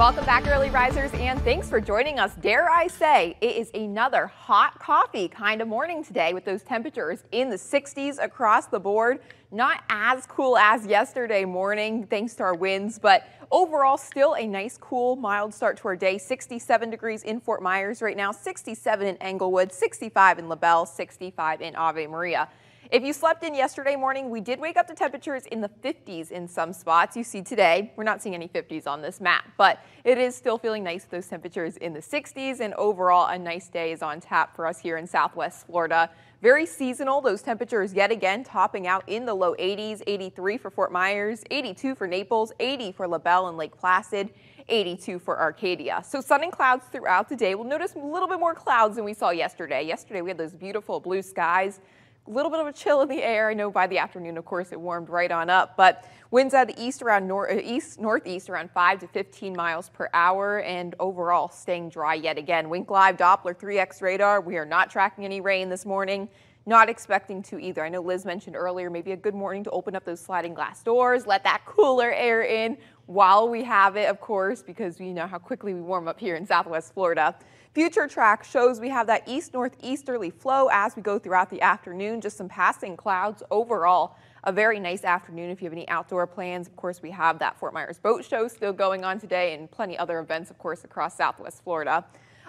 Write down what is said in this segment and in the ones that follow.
Welcome back, early risers, and thanks for joining us. Dare I say, it is another hot coffee kind of morning today with those temperatures in the 60s across the board. Not as cool as yesterday morning, thanks to our winds, but overall still a nice, cool, mild start to our day. 67 degrees in Fort Myers right now, 67 in Englewood, 65 in LaBelle, 65 in Ave Maria. If you slept in yesterday morning, we did wake up to temperatures in the 50s in some spots. You see today, we're not seeing any 50s on this map, but it is still feeling nice with those temperatures in the 60s and overall a nice day is on tap for us here in Southwest Florida. Very seasonal, those temperatures yet again topping out in the low 80s, 83 for Fort Myers, 82 for Naples, 80 for LaBelle and Lake Placid, 82 for Arcadia. So sun and clouds throughout the day. We'll notice a little bit more clouds than we saw yesterday. Yesterday we had those beautiful blue skies a little bit of a chill in the air. I know by the afternoon, of course, it warmed right on up, but winds out of the east around nor uh, east northeast around 5 to 15 miles per hour and overall staying dry yet again. Wink Live Doppler 3X radar. We are not tracking any rain this morning. Not expecting to either. I know Liz mentioned earlier, maybe a good morning to open up those sliding glass doors, let that cooler air in while we have it, of course, because we know how quickly we warm up here in Southwest Florida. Future track shows we have that east-northeasterly flow as we go throughout the afternoon, just some passing clouds overall. A very nice afternoon if you have any outdoor plans. Of course, we have that Fort Myers Boat Show still going on today and plenty other events, of course, across Southwest Florida.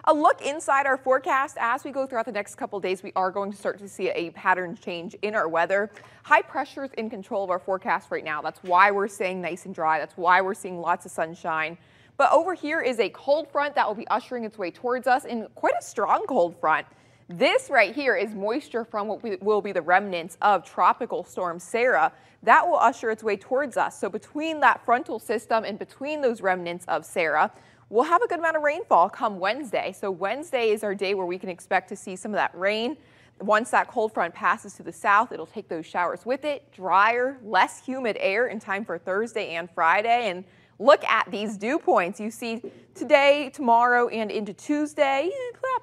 A look inside our forecast as we go throughout the next couple days, we are going to start to see a pattern change in our weather. High pressure is in control of our forecast right now. That's why we're staying nice and dry. That's why we're seeing lots of sunshine. But over here is a cold front that will be ushering its way towards us in quite a strong cold front. This right here is moisture from what will be the remnants of Tropical Storm Sara. That will usher its way towards us. So between that frontal system and between those remnants of Sara, we'll have a good amount of rainfall come Wednesday. So Wednesday is our day where we can expect to see some of that rain. Once that cold front passes to the south, it'll take those showers with it, drier, less humid air in time for Thursday and Friday. And look at these dew points. You see today, tomorrow, and into Tuesday,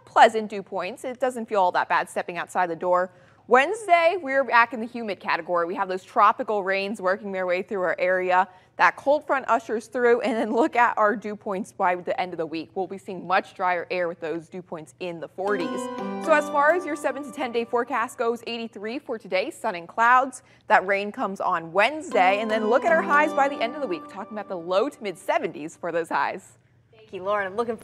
pleasant dew points. It doesn't feel all that bad stepping outside the door. Wednesday, we're back in the humid category. We have those tropical rains working their way through our area. That cold front ushers through, and then look at our dew points by the end of the week. We'll be seeing much drier air with those dew points in the 40s. So as far as your 7 to 10 day forecast goes, 83 for today, sun and clouds. That rain comes on Wednesday, and then look at our highs by the end of the week. We're talking about the low to mid 70s for those highs. Thank you, Lauren. I'm looking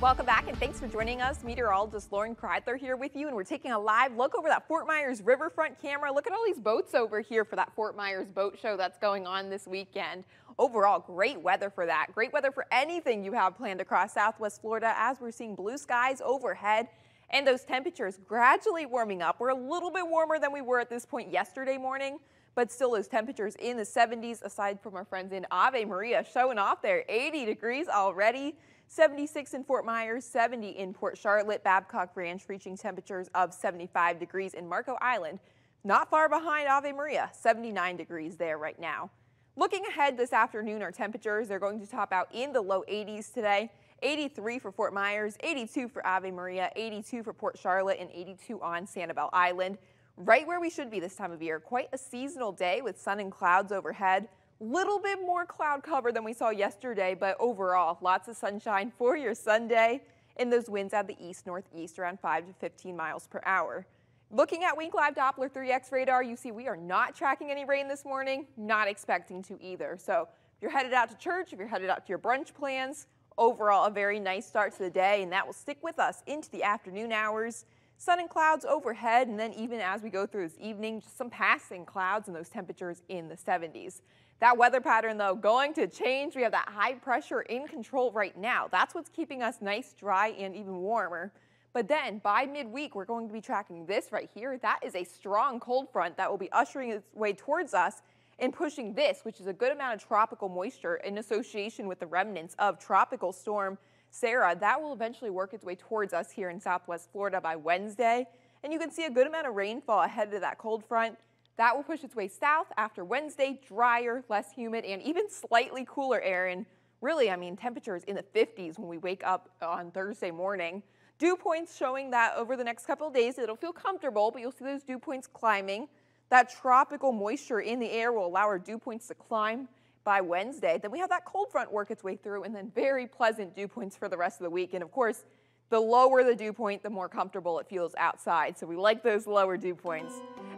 Welcome back and thanks for joining us. Meteorologist Lauren Kreidler here with you and we're taking a live look over that Fort Myers riverfront camera. Look at all these boats over here for that Fort Myers boat show that's going on this weekend. Overall, great weather for that. Great weather for anything you have planned across Southwest Florida as we're seeing blue skies overhead and those temperatures gradually warming up. We're a little bit warmer than we were at this point yesterday morning, but still those temperatures in the 70s aside from our friends in Ave Maria showing off there 80 degrees already. 76 in Fort Myers, 70 in Port Charlotte, Babcock Ranch reaching temperatures of 75 degrees in Marco Island. Not far behind Ave Maria, 79 degrees there right now. Looking ahead this afternoon, our temperatures are going to top out in the low 80s today. 83 for Fort Myers, 82 for Ave Maria, 82 for Port Charlotte, and 82 on Sanibel Island. Right where we should be this time of year. Quite a seasonal day with sun and clouds overhead. Little bit more cloud cover than we saw yesterday, but overall, lots of sunshine for your Sunday. And those winds out the east northeast around 5 to 15 miles per hour. Looking at Wink Live Doppler 3X radar, you see we are not tracking any rain this morning, not expecting to either. So if you're headed out to church, if you're headed out to your brunch plans, overall a very nice start to the day, and that will stick with us into the afternoon hours. Sun and clouds overhead, and then even as we go through this evening, just some passing clouds and those temperatures in the 70s. That weather pattern, though, going to change. We have that high pressure in control right now. That's what's keeping us nice, dry, and even warmer. But then by midweek, we're going to be tracking this right here. That is a strong cold front that will be ushering its way towards us and pushing this, which is a good amount of tropical moisture in association with the remnants of Tropical Storm Sara. That will eventually work its way towards us here in Southwest Florida by Wednesday. And you can see a good amount of rainfall ahead of that cold front. That will push its way south after Wednesday, drier, less humid, and even slightly cooler air. And really, I mean, temperatures in the 50s when we wake up on Thursday morning. Dew points showing that over the next couple days, it'll feel comfortable, but you'll see those dew points climbing. That tropical moisture in the air will allow our dew points to climb by Wednesday. Then we have that cold front work its way through and then very pleasant dew points for the rest of the week. And of course, the lower the dew point, the more comfortable it feels outside. So we like those lower dew points.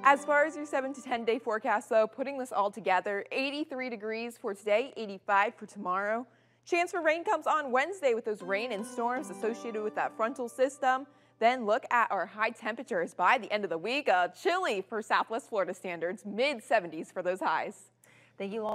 As far as your 7 to 10 day forecast though, putting this all together, 83 degrees for today, 85 for tomorrow. Chance for rain comes on Wednesday with those rain and storms associated with that frontal system. Then look at our high temperatures by the end of the week. Uh, chilly for Southwest Florida standards, mid 70s for those highs. Thank you all.